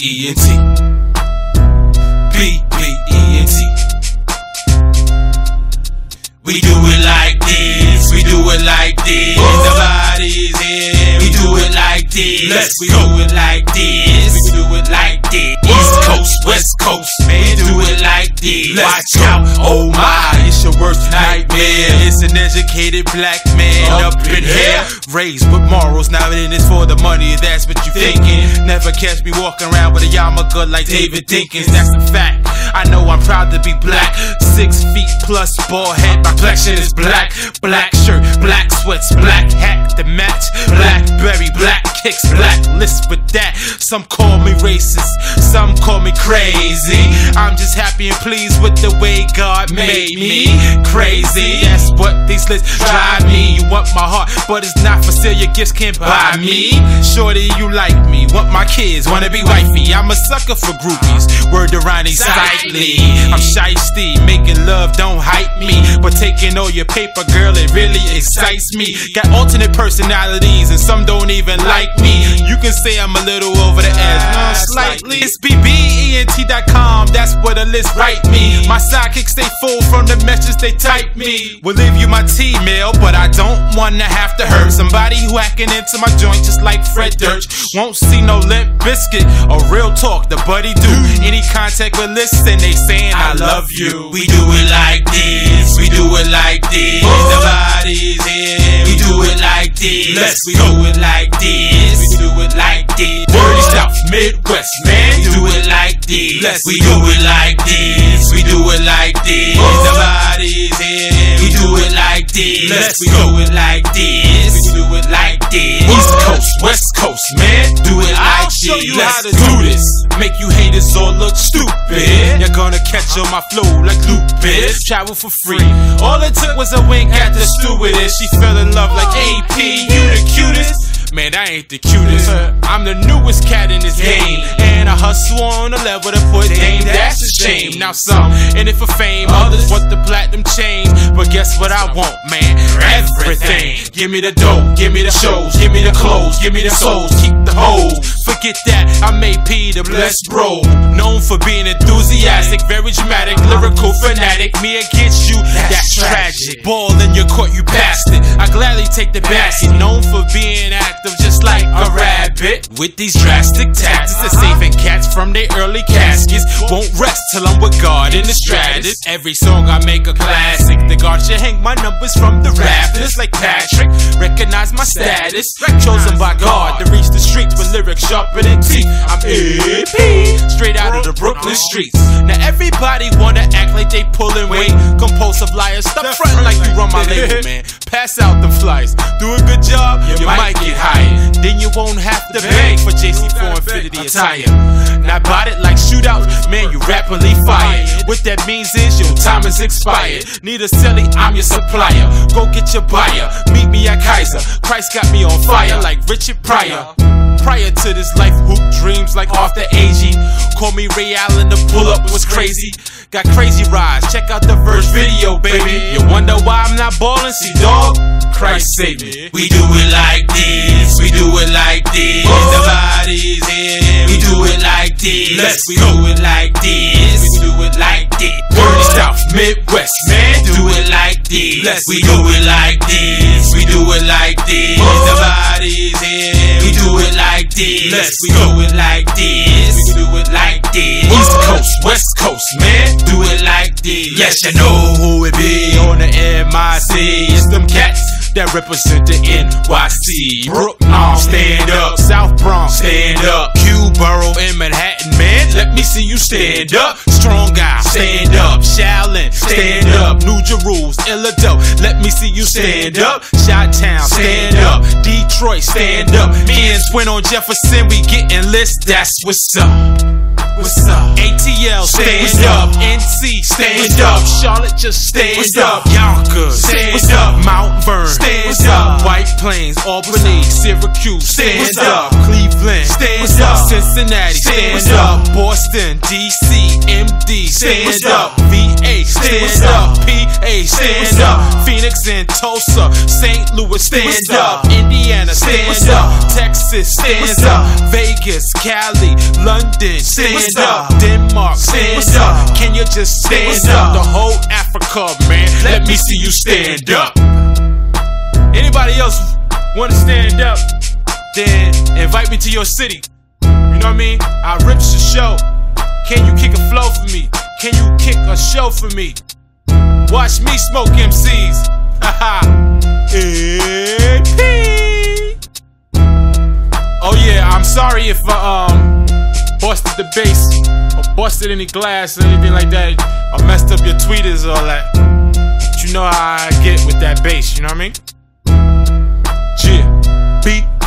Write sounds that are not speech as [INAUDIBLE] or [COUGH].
E N T. B B E N T. We do it like this, we do it like this. The body's in, we do it like this. Let's we go. do it like this, we do it like this. East Coast, West Coast, man, do it like this. Let's Watch go. out, oh my, it's your worst nightmare. It's an educated black man up, in here, raised with morals. Now it is for the money, that's what you thinking. Never catch me walking around with a yarmulke like David Dinkins. That's a fact. I know I'm proud to be black. Six feet plus, bald head, my complexion is black. Black shirt, black sweats, black hat to match. Blackberry, black kicks, black list with that. Some call me racist, some call me crazy. I'm just happy and pleased with the way God made me. Crazy, that's what these lists drive me. You want my heart, but it's not for sale. Your gifts can't buy me. Shorty, you like me, want my kids, wanna be wifey. I'm a sucker for groupies. Word to Ronnie Sightly. I'm shisty, making love don't hype me, but taking all your paper, girl, it really excites me. Got alternate personalities, and some don't even like me. You can say I'm a little over the edge, no, slightly. It's bbent.com, that's where the list write me. My sidekicks stay full from the messages they type me. We'll leave you my T-mail, but I don't wanna have to hurt somebody who hacking into my joint just like Fred Durst. Won't see no Limp Bizkit or real talk, the buddy do. Any contact with listen, they saying I love you. We do it like this, we do it like this. The body's in, this. Let's we go. do it like this, we do it like this. Dirty South, Midwest, man, do it like this. Let's we do it like this, we do it like this. The body's in, we do it like this. Let's we do it like this, we do it like this. East Coast, West Coast, man, do it show you Let's how to do this. Make you haters all look stupid. You're gonna catch on my flow like lupus. Travel for free. All it took was a wink at the stewardess. She fell in love like AP. You the cutest. Man, I ain't the cutest. I'm the newest cat in this game. And I hustle on a level to put name. That's a shame. Now some in it for fame. Others want the platinum chain. But guess what I want, man? Everything. Give me the dope, Give me the shows. Give me the clothes. Give me the souls. Keep the hoes. Forget that. I made P the blessed bro. Known for being enthusiastic, very dramatic, lyrical fanatic. Me against you, that's tragic. Ball in your court, you bastard. I gladly take the basket. Known for being active, just like a rabbit. With these drastic tactics, the saving cats from their early caskets. Won't rest till I'm with God in the stratus. Every song I make a classic. The guard should hang my numbers from the rafters, like Patrick. Recognize my status. Chosen by God to reach the streets with lyrics sharper than teeth. I'm AP, straight out of the Brooklyn streets. Now everybody wanna act like they pulling weight. Compulsive liars, stop fronting like you run my label, man. Pass out them flies. Do a good job, you, might get hired. Then you won't have to beg for JC4 Infinity attire. Now bought it like shootouts, man, you rapidly fired. What that means is your time is expired. Need a silly, I'm your supplier. Go get your buyer. Meet me at Kaiser. Christ got me on fire like Richard Pryor. Prior to this life, hoop dreams like Arthur Agee. Call me Ray Allen, the pull up was crazy. Got crazy rides, check out the first video, baby. You wonder why I'm not ballin'? See, dog, Christ save me. We do it like this, we do it like this. The body's in, we do it like this. Let's we do it like this, we do it like this. Dirty South, Midwest, man, do it like this. Let's we do it like this, we do it like this. The body's in, we do it like this. Let's we do it like this, we do it like this. East Coast, West Coast, man, this. Yes, you know who it be on the MIC. It's them cats that represent the NYC. Brooklyn, stand up. South Bronx, stand up. Q Borough in Manhattan, man. Let me see you stand up. Strong guy, stand up. Shaolin, stand up. New Jerusalem, Illidale. Let me see you stand up. Shot Town, stand up. Detroit, stand up. Me and Twin on Jefferson, we getting list. That's what's up. What's up? ATL, stand, stand up. up. NC, stand, Stand up. up. Charlotte, just stand up. up? Yonkers, Stand up. Mount Vernon, Stand What's up. White Plains, Albany, Syracuse, stand up. Cleveland, Stand What's up? Cincinnati, stand Stand up. Boston, DC, MD, stand Stand up. up. VA, Stand stand up. up. PA, stand up. Phoenix and Tulsa, St. Louis, stand up. Indiana, stand up. Texas, stand up. Vegas, Cali, London, stand up. Denmark, stand up. up. Kenya, just stand up. The whole Africa, man. Let me see you stand up. Anybody else want to stand up? Then invite me to your city. You know what I mean? I rips the show. Can you kick a flow for me? Can you kick a show for me? Watch me smoke MCs. [LAUGHS] Haha. oh yeah, I'm sorry if I um busted the bass or busted any glass or anything like that. I messed up your tweeters or all that. But you know how I get with that bass, you know what I mean? Yeah, beat.